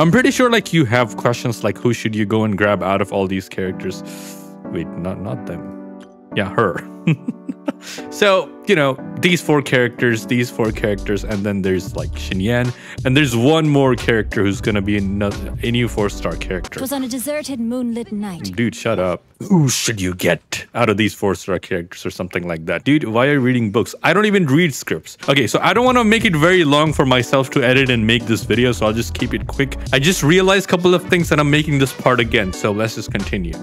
I'm pretty sure like you have questions like who should you go and grab out of all these characters? Wait, not not them. Yeah, her. so, you know, these four characters, these four characters, and then there's like Xinyan, and there's one more character who's gonna be another, a new four-star character. It was on a deserted moonlit night. Dude, shut up. Who should you get out of these four-star characters or something like that? Dude, why are you reading books? I don't even read scripts. Okay, so I don't want to make it very long for myself to edit and make this video, so I'll just keep it quick. I just realized a couple of things that I'm making this part again, so let's just continue.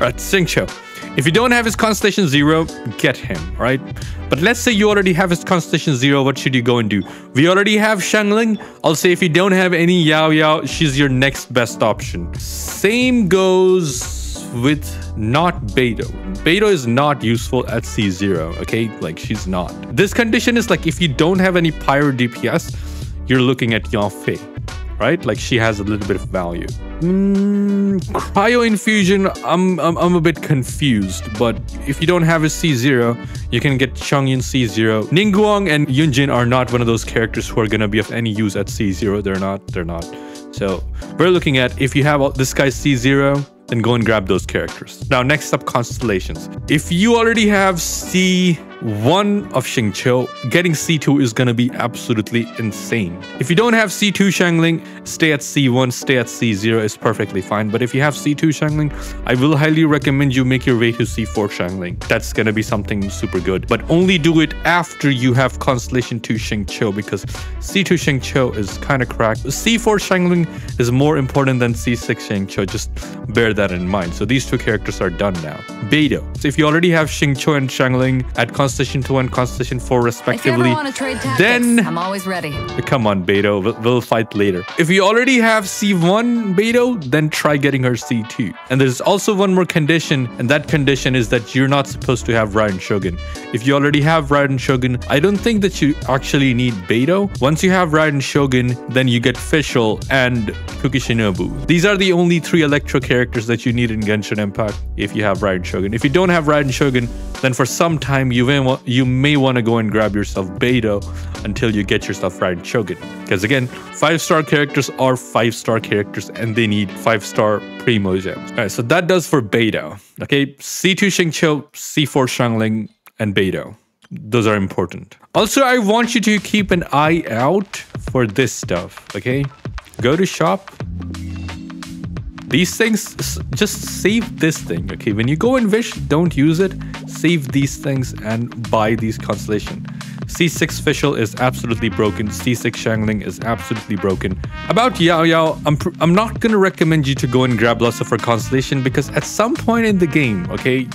Alright, Xingqiu. If you don't have his Constellation Zero, get him, right? But let's say you already have his Constellation Zero, what should you go and do? We already have Xiangling. I'll say if you don't have any Yao Yao, she's your next best option. Same goes with not Beidou. Beidou is not useful at C0, okay? Like, she's not. This condition is like if you don't have any Pyro DPS, you're looking at Yanfei, right? Like, she has a little bit of value. Mm, cryo infusion, I'm, I'm, I'm a bit confused, but if you don't have a C0, you can get Chongyun C0. Ningguang and Yunjin are not one of those characters who are gonna be of any use at C0. They're not, they're not. So we're looking at if you have this guy's C0, then go and grab those characters. Now, next up, constellations. If you already have C1 of Xingqiu, getting C2 is going to be absolutely insane. If you don't have C2 Xiangling, stay at C1, stay at C0 is perfectly fine. But if you have C2 Xiangling, I will highly recommend you make your way to C4 Xiangling. That's going to be something super good. But only do it after you have Constellation 2 Xingqiu because C2 Xingqiu is kind of cracked. C4 Xiangling is more important than C6 Xingqiu. Just bear that in mind. So these two characters are done now. Beidou. So if you already have Xingqiu and Xiangling at Constellation 2 and Constellation 4 respectively, tactics, then I'm always ready. Come on, Beidou. We'll, we'll fight later. If you already have C1 Beidou, then try getting her C2. And there's also one more condition, and that condition is that you're not supposed to have Raiden Shogun. If you already have Raiden Shogun, I don't think that you actually need Beidou. Once you have Raiden Shogun, then you get Fischl and Kuki Shinobu. These are the only three Electro characters that you need in Genshin Impact if you have Raiden Shogun. If you don't have Raiden Shogun, then for some time you may, you may want to go and grab yourself Beidou until you get yourself Raiden Shogun. Because again, 5-star characters are 5-star characters and they need 5-star Primo Gems. Alright, so that does for Beidou. Okay, C2 Xingqiu, C4 Xiangling, and Beidou. Those are important. Also, I want you to keep an eye out for this stuff, okay? Go to shop, these things, just save this thing, okay? When you go and wish, don't use it. Save these things and buy these constellation. C6 Fischl is absolutely broken. C6 Xiangling is absolutely broken. About Yao Yao, I'm, I'm not gonna recommend you to go and grab her constellation because at some point in the game, okay,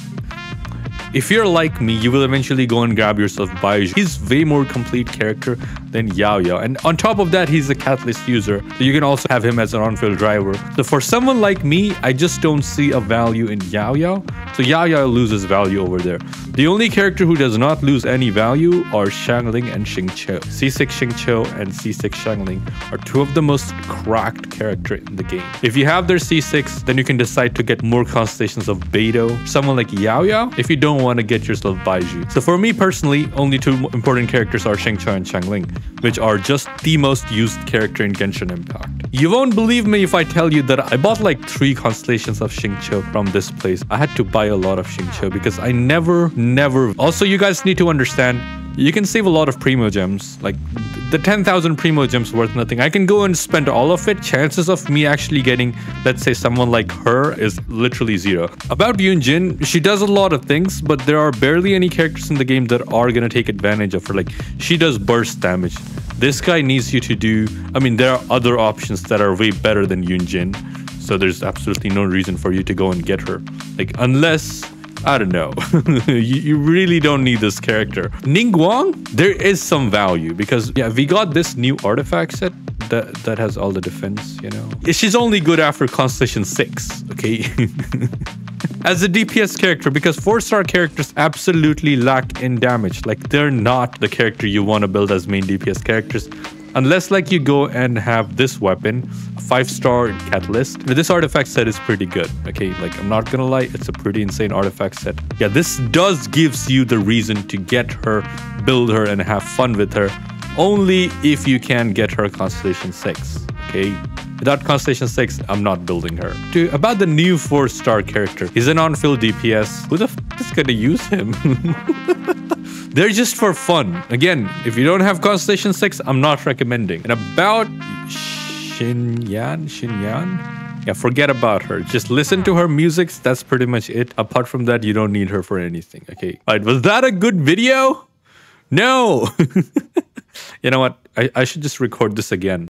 if you're like me, you will eventually go and grab yourself Baizhu. He's way more complete character than Yao Yao. And on top of that, he's a catalyst user. So you can also have him as an on-field driver. So for someone like me, I just don't see a value in Yao Yao. So Yao Yao loses value over there. The only character who does not lose any value are Xiangling and Xingqiu. C6 Xingqiu and C6 Xiangling are two of the most cracked character in the game. If you have their C6, then you can decide to get more constellations of Beidou. Someone like Yao Yao, if you don't don't want to get yourself Baizhu. So for me personally, only two important characters are Xingqiu and Xiangling, which are just the most used character in Genshin Impact. You won't believe me if I tell you that I bought like three constellations of Xingqiu from this place. I had to buy a lot of Xingqiu because I never, never... Also, you guys need to understand, you can save a lot of Primo Gems. Like, the 10,000 Primo Gems worth nothing. I can go and spend all of it. Chances of me actually getting, let's say, someone like her is literally zero. About Yunjin, she does a lot of things, but there are barely any characters in the game that are to take advantage of her. Like, she does burst damage. This guy needs you to do... I mean, there are other options that are way better than Yunjin. So there's absolutely no reason for you to go and get her. Like, unless I don't know. you, you, really don't need this character. Ningguang, there is some value because yeah, we got this new artifact set that that has all the defense, you know. She's only good after Constellation 6, okay? As a DPS character, because 4-star characters absolutely lack in damage. Like, they're not the character you want to build as main DPS characters. Unless like you go and have this weapon, five star catalyst. This artifact set is pretty good. Okay, like I'm not gonna lie, it's a pretty insane artifact set. Yeah, this does gives you the reason to get her, build her, and have fun with her. Only if you can get her Constellation 6. Okay. Without Constellation 6, I'm not building her. To, about the new 4 star character. He's an on field DPS. Who the f is gonna use him? They're just for fun. Again, if you don't have Constellation 6, I'm not recommending. And about Xinyan? Xinyan? Yeah, forget about her. Just listen to her music. That's pretty much it. Apart from that, you don't need her for anything. Okay. All right. Was that a good video? No. you know what? I, I should just record this again.